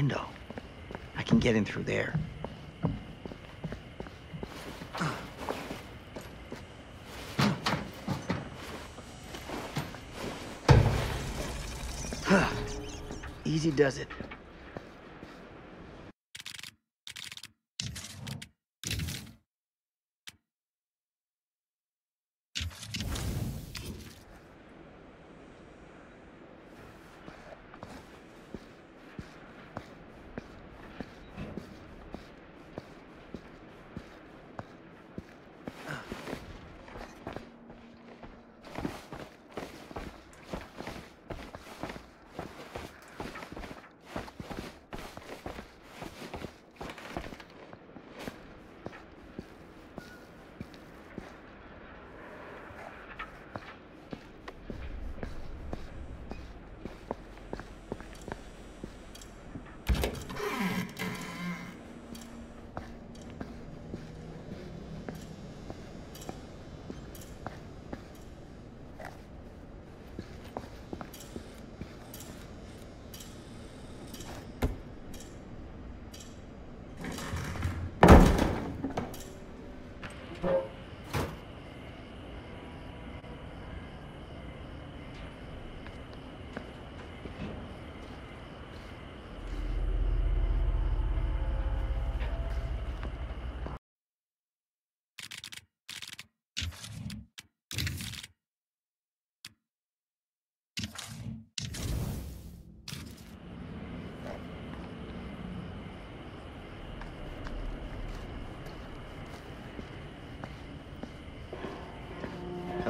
window. I can get in through there. Easy does it.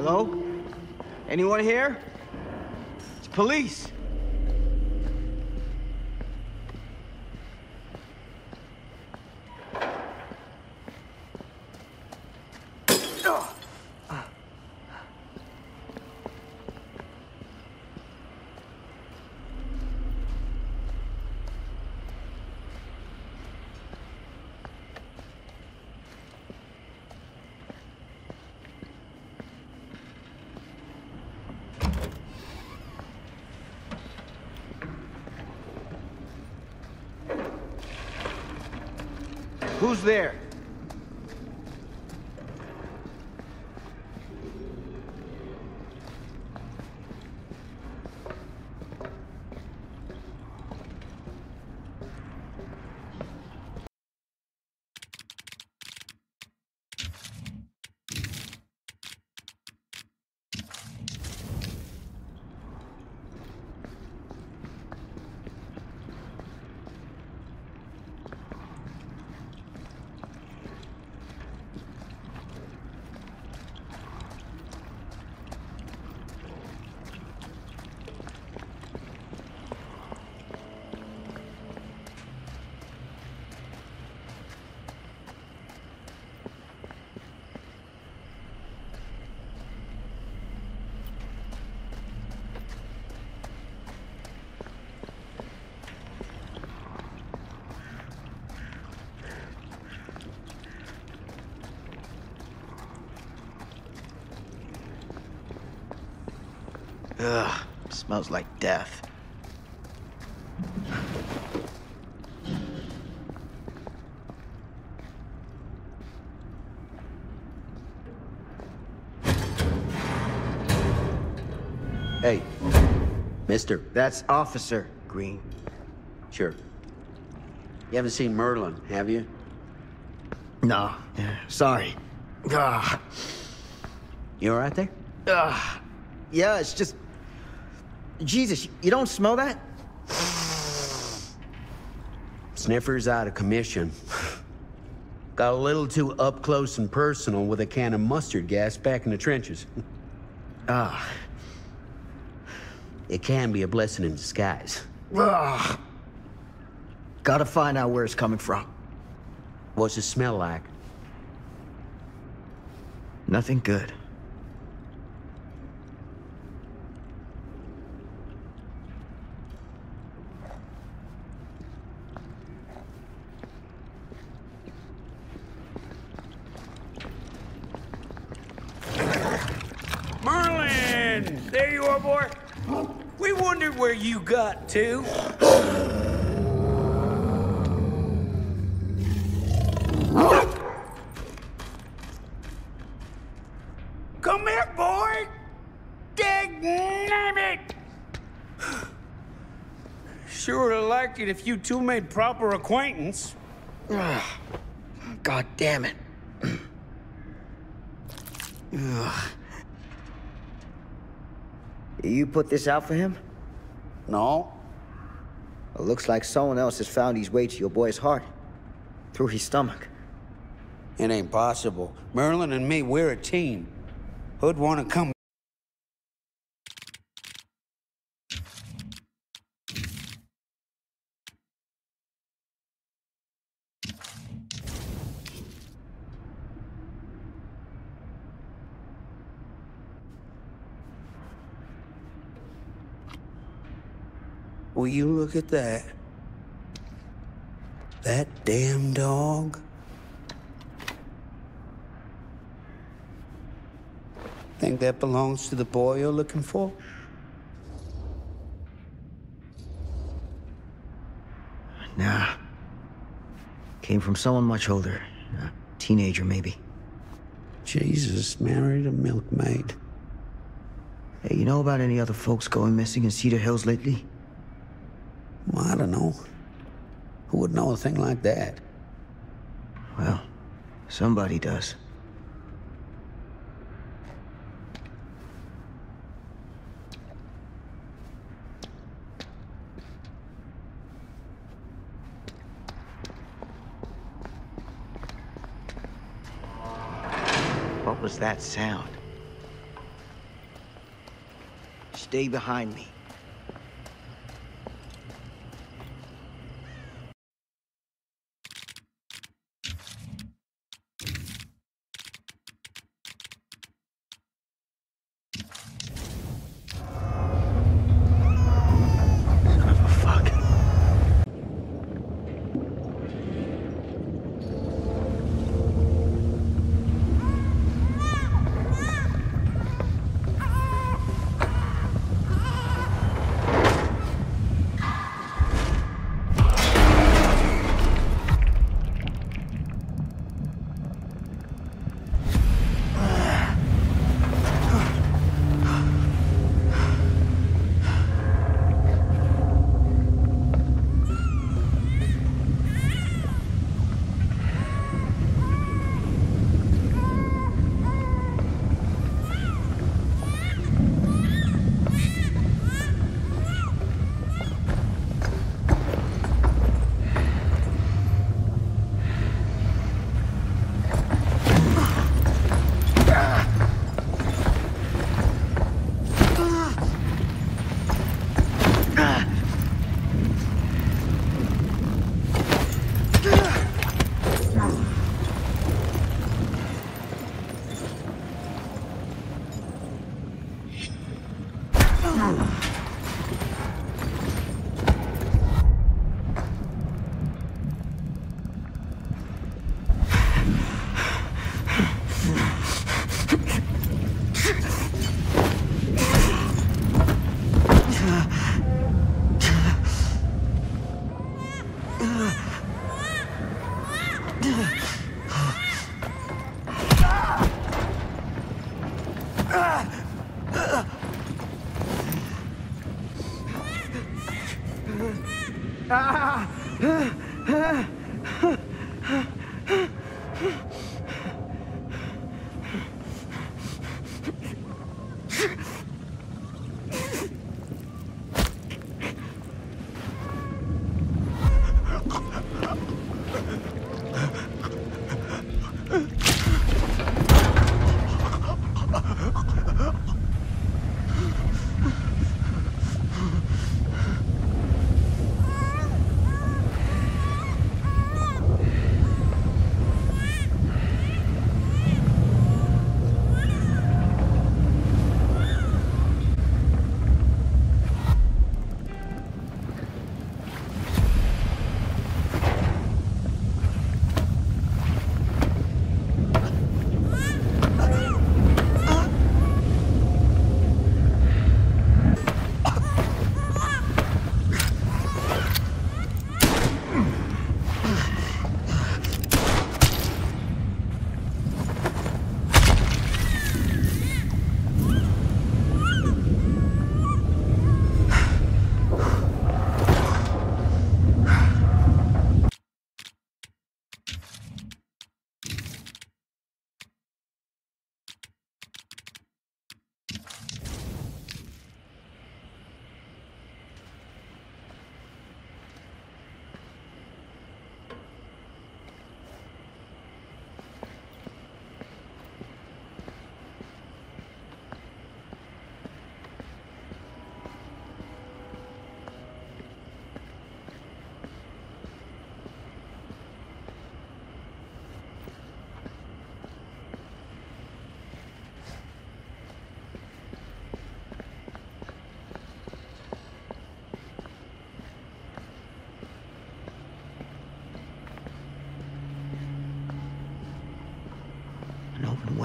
Hello? Anyone here? It's police. Who's there? Ugh, smells like death. Hey, mister. That's Officer Green. Sure. You haven't seen Merlin, have you? No, yeah, sorry. Ugh. You all right there? Ugh. Yeah, it's just... Jesus, you don't smell that? Sniffer's out of commission. Got a little too up close and personal with a can of mustard gas back in the trenches. Ah. It can be a blessing in disguise. Ugh. Gotta find out where it's coming from. What's it smell like? Nothing good. you got two? Come here, boy! Dig it! Sure would like it if you two made proper acquaintance. God damn it. you put this out for him? No. It looks like someone else has found his way to your boy's heart. Through his stomach. It ain't possible. Merlin and me, we're a team. Who'd want to come? Will you look at that? That damn dog? Think that belongs to the boy you're looking for? Nah. Came from someone much older. A teenager, maybe. Jesus married a milkmaid. Hey, you know about any other folks going missing in Cedar Hills lately? Well, I don't know. Who would know a thing like that? Well, somebody does. What was that sound? Stay behind me. 아, 아, 아, 아.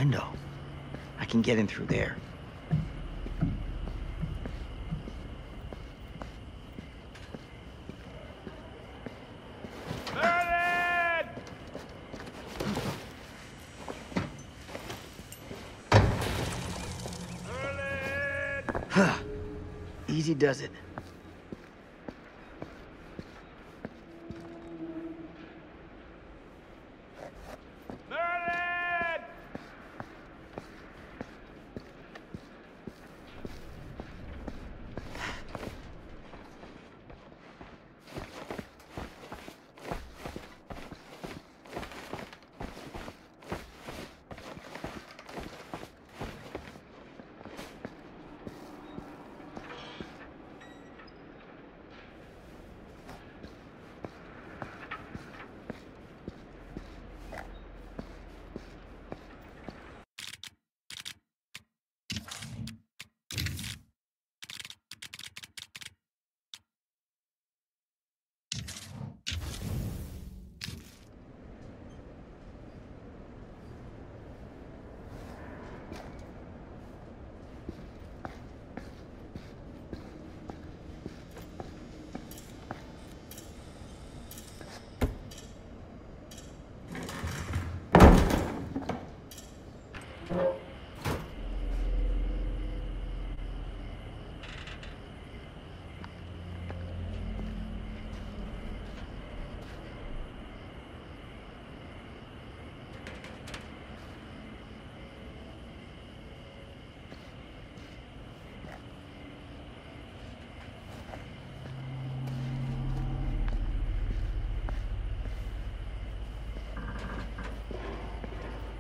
Window. I can get in through there. Easy does it.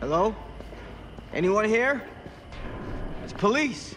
Hello? Anyone here? It's police.